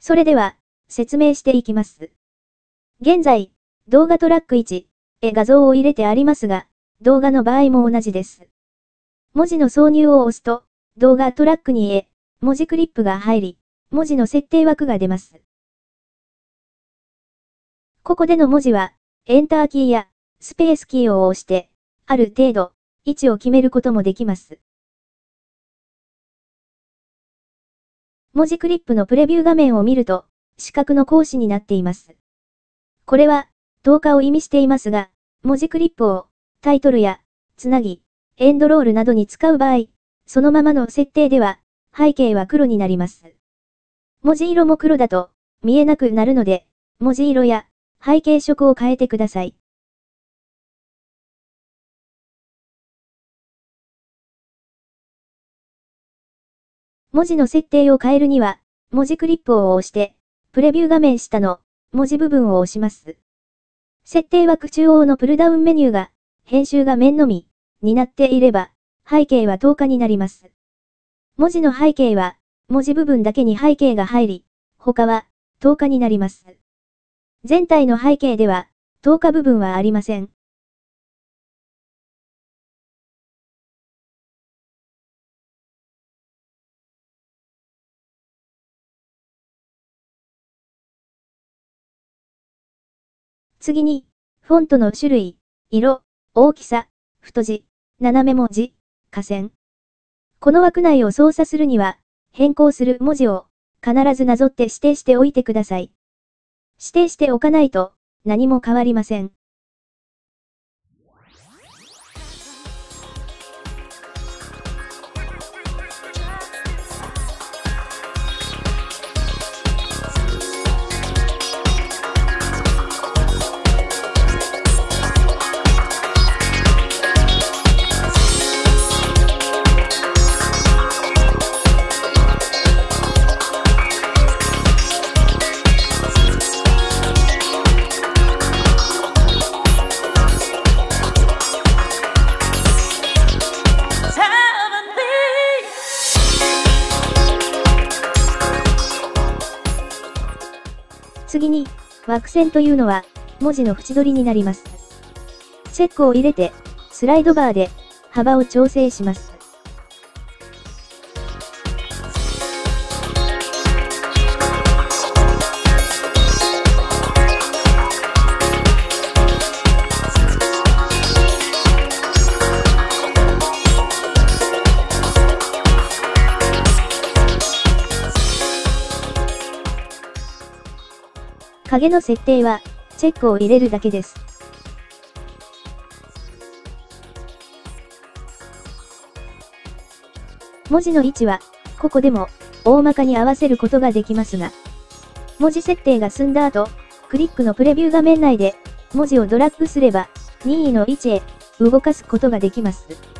それでは、説明していきます。現在、動画トラック1へ画像を入れてありますが、動画の場合も同じです。文字の挿入を押すと、動画トラック2へ文字クリップが入り、文字の設定枠が出ます。ここでの文字は、エンターキーやスペースキーを押して、ある程度、位置を決めることもできます。文字クリップのプレビュー画面を見ると、四角の格子になっています。これは、10日を意味していますが、文字クリップを、タイトルや、つなぎ、エンドロールなどに使う場合、そのままの設定では、背景は黒になります。文字色も黒だと、見えなくなるので、文字色や、背景色を変えてください。文字の設定を変えるには、文字クリップを押して、プレビュー画面下の文字部分を押します。設定枠中央のプルダウンメニューが、編集画面のみ、になっていれば、背景は10日になります。文字の背景は、文字部分だけに背景が入り、他は、10日になります。全体の背景では、10日部分はありません。次に、フォントの種類、色、大きさ、太字、斜め文字、下線。この枠内を操作するには、変更する文字を必ずなぞって指定しておいてください。指定しておかないと何も変わりません。次に、枠線というのは、文字の縁取りになります。チェックを入れて、スライドバーで、幅を調整します。影の設定は、チェックを入れるだけです。文字の位置は、ここでも、大まかに合わせることができますが、文字設定が済んだ後、クリックのプレビュー画面内で、文字をドラッグすれば、任意の位置へ、動かすことができます。